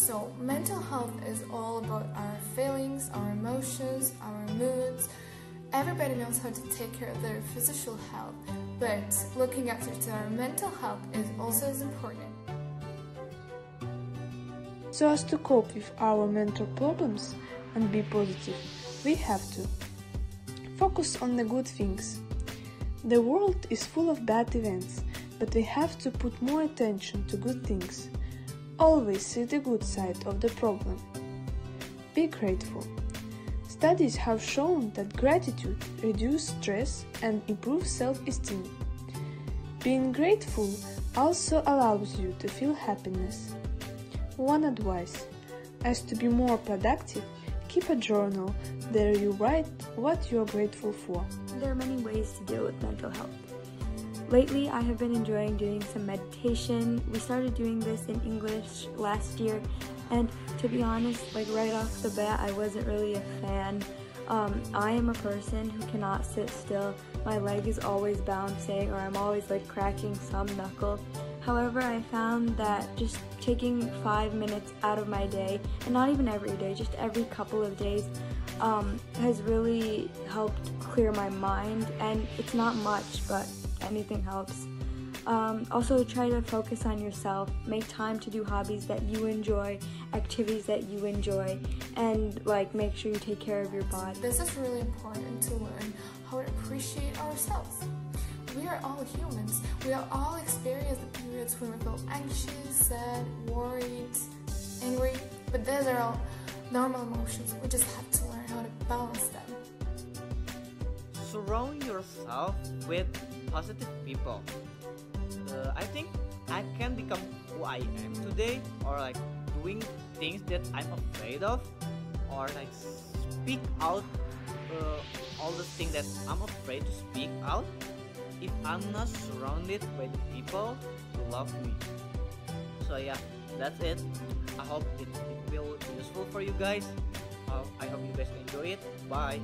So, mental health is all about our feelings, our emotions, our moods. Everybody knows how to take care of their physical health, but looking after our mental health is also as important. So, as to cope with our mental problems and be positive, we have to focus on the good things. The world is full of bad events, but we have to put more attention to good things. Always see the good side of the problem. Be grateful. Studies have shown that gratitude reduces stress and improves self-esteem. Being grateful also allows you to feel happiness. One advice as to be more productive, keep a journal there you write what you are grateful for. There are many ways to deal with mental health. Lately, I have been enjoying doing some meditation. We started doing this in English last year, and to be honest, like right off the bat, I wasn't really a fan. Um, I am a person who cannot sit still. My leg is always bouncing, or I'm always like cracking some knuckle. However, I found that just taking five minutes out of my day, and not even every day, just every couple of days, um, has really helped clear my mind. And it's not much, but anything helps. Um, also, try to focus on yourself. Make time to do hobbies that you enjoy, activities that you enjoy, and like make sure you take care of your body. This is really important to learn how to appreciate ourselves. We are all humans. We are all experience the periods when we feel anxious, sad, worried, angry. But those are all normal emotions. We just have to learn how to balance them. Surround yourself with positive people. Uh, I think I can become who I am today, or like doing things that I'm afraid of, or like speak out uh, all the things that I'm afraid to speak out. If I'm not surrounded by the people who love me. So yeah, that's it. I hope it, it will be useful for you guys. Uh, I hope you guys enjoy it. Bye.